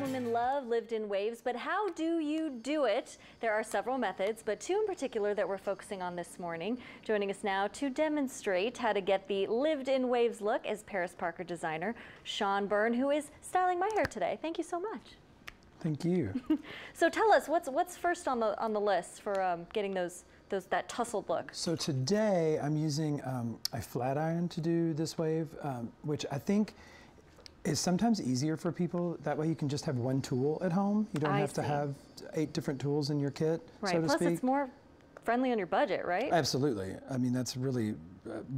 women love lived in waves, but how do you do it? There are several methods, but two in particular that we're focusing on this morning. Joining us now to demonstrate how to get the lived in waves look is Paris Parker designer Shawn Beirne, who is styling my hair today. Thank you so much. Thank you. so tell us what's what's first on the on the list for um, getting those those that tussled look. So today I'm using um, a flat iron to do this wave, um, which I think is sometimes easier for people. That way you can just have one tool at home. You don't I have to have eight different tools in your kit, Right. so to Plus, speak. it's more friendly on your budget, right? Absolutely. I mean, that's really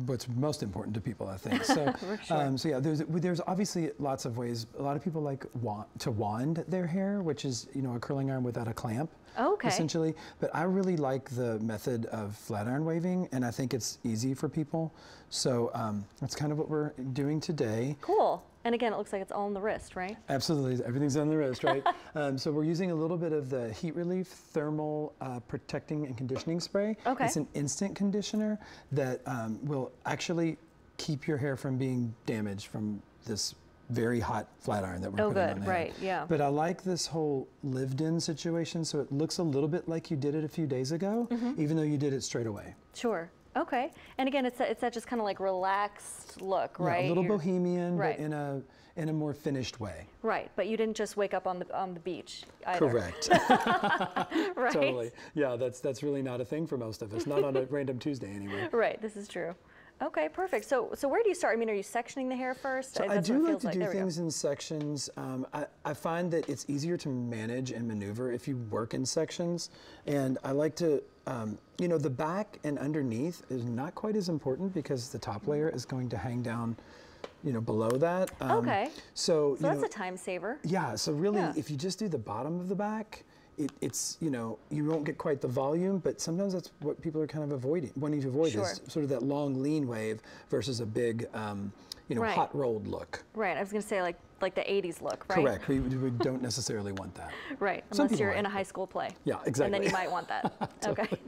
what's most important to people, I think. So, sure. um, so yeah, there's there's obviously lots of ways. A lot of people like wa- to wand their hair, which is you know a curling iron without a clamp. Okay. Essentially, but I really like the method of flat iron waving, and I think it's easy for people. So um, that's kind of what we're doing today. Cool. And again, it looks like it's all on the wrist, right? Absolutely, everything's on the wrist, right? um, so we're using a little bit of the heat relief thermal uh, protecting and conditioning spray. Okay. It's an instant conditioner that um, will actually keep your hair from being damaged from this very hot flat iron that we're Oh, putting good, on the hair. right, yeah. But I like this whole lived-in situation, so it looks a little bit like you did it a few days ago, Mm-hmm. even though you did it straight away. Sure. Okay. And again, it's that, it's that just kind of like relaxed look, right? Yeah, a little You're- bohemian, right. but in a in a more finished way. Right, but you didn't just wake up on the on the beach either. Correct. Right. Totally. Yeah, that's that's really not a thing for most of us. Not on a random Tuesday anyway. Right. This is true. Okay, perfect. So so where do you start? I mean, are you sectioning the hair first? So Uh, I do like to do There things in sections. Um, I, I find that it's easier to manage and maneuver if you work in sections. And I like to, um, you know, the back and underneath is not quite as important because the top layer is going to hang down, you know, below that. Um, Okay. So, So that's know, a time saver. Yeah, so really, Yeah. if you just do the bottom of the back, it, it's, you know, you won't get quite the volume, but sometimes that's what people are kind of avoiding, wanting to avoid Sure. is sort of that long, lean wave versus a big, um, you know, Right. hot rolled look. Right. I was going to say like like the 80s look, right? Correct. We, we don't necessarily want that. Right. Some Unless you're in a high school play. Yeah, exactly. And then you might want that. Okay.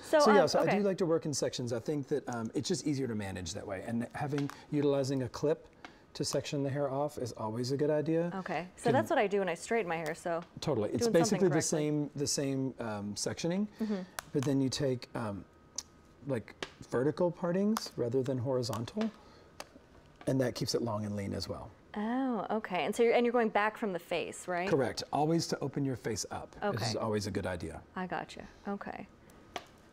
so So yeah, um, so okay. I do like to work in sections. I think that um, it's just easier to manage that way, and having utilizing a clip to section the hair off is always a good idea. Okay. So Can- that's what I do when I straighten my hair. So Totally. It's basically the same the same um, sectioning, Mm-hmm. but then you take um, like vertical partings rather than horizontal, and that keeps it long and lean as well. Oh, okay. And so you're and you're going back from the face, right? Correct. Always to open your face up. This Okay. is always a good idea. I got you. Okay.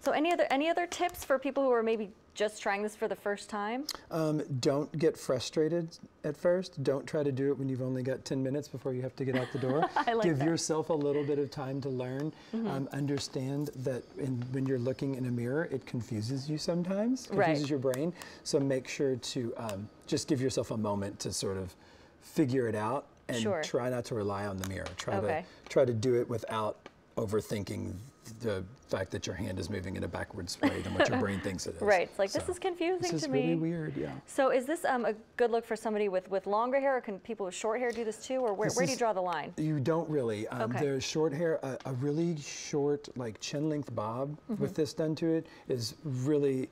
So any other any other tips for people who are maybe just trying this for the first time? Um, don't get frustrated at first. Don't try to do it when you've only got 10 minutes before you have to get out the door. I like Give that. Yourself a little bit of time to learn. Um, understand that in, when you're looking in a mirror, it confuses you sometimes, Right. confuses your brain. So make sure to um, just give yourself a moment to sort of figure it out and Sure. try not to rely on the mirror. Try Okay. to try to do it without overthinking the fact that your hand is moving in a backwards way than what your brain thinks it is. Right. It's like this is confusing This is to really me. weird, yeah. So is this um, a good look for somebody with, with longer hair, or can people with short hair do this too, or where, This where do you draw the line? You don't really. Um, Okay. There's short hair, a, a really short, like chin length bob Mm-hmm. with this done to it is really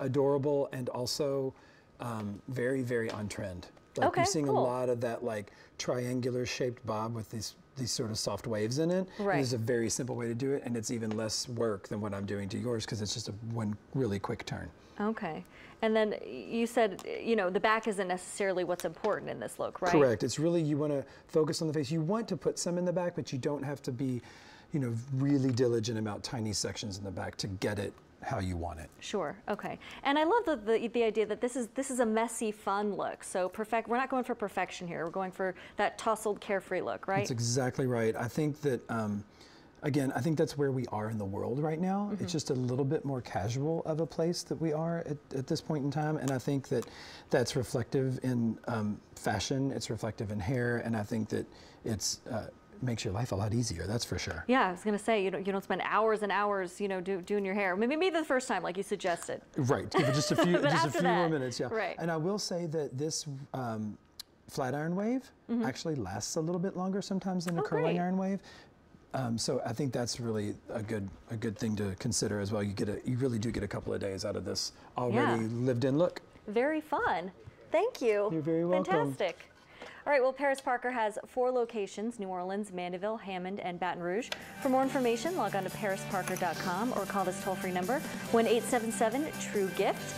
adorable and also um, very, very on trend. Like Okay, you're seeing cool. a lot of that like triangular shaped bob with these these sort of soft waves in it. Right. Is a very simple way to do it, and it's even less work than what I'm doing to yours because it's just a one really quick turn. Okay. And then you said, you know, the back isn't necessarily what's important in this look, right? Correct. It's really you want to focus on the face. You want to put some in the back, but you don't have to be, you know, really diligent about tiny sections in the back to get it how you want it. Sure. Okay. And I love the, the the idea that this is this is a messy, fun look. So perfect. We're not going for perfection here. We're going for that tousled, carefree look, right? That's exactly right. I think that. Um, Again, I think that's where we are in the world right now. Mm-hmm. It's just a little bit more casual of a place that we are at, at this point in time. And I think that that's reflective in um, fashion, it's reflective in hair, and I think that it's uh, makes your life a lot easier, that's for sure. yeah, I was gonna say you don't you don't spend hours and hours, you know, do, doing your hair. Maybe maybe the first time, like you suggested. Right, just a few, just a few more minutes, yeah. right. And I will say that this um, flat iron wave actually lasts a little bit longer sometimes than a. Oh, curling great. iron wave. Um, so I think that's really a good a good thing to consider as well. You get a you really do get a couple of days out of this already Yeah. lived in look. Very fun. Thank you. You're very welcome. Fantastic. All right, well, Paris Parker has four locations New Orleans, Mandeville, Hammond, and Baton Rouge. For more information, log on to parisparker.com or call this toll free number 1 877 True Gift.